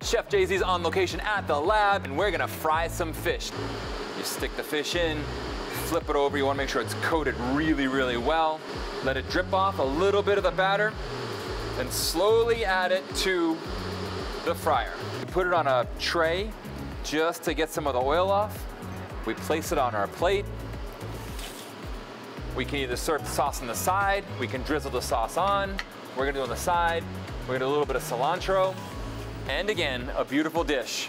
Chef Jay-Z's on location at the lab, and we're gonna fry some fish. You stick the fish in, flip it over. You wanna make sure it's coated really, really well. Let it drip off a little bit of the batter, then slowly add it to the fryer. We put it on a tray just to get some of the oil off. We place it on our plate. We can either serve the sauce on the side, we can drizzle the sauce on. We're gonna do on the side, we're gonna do a little bit of cilantro. And again, a beautiful dish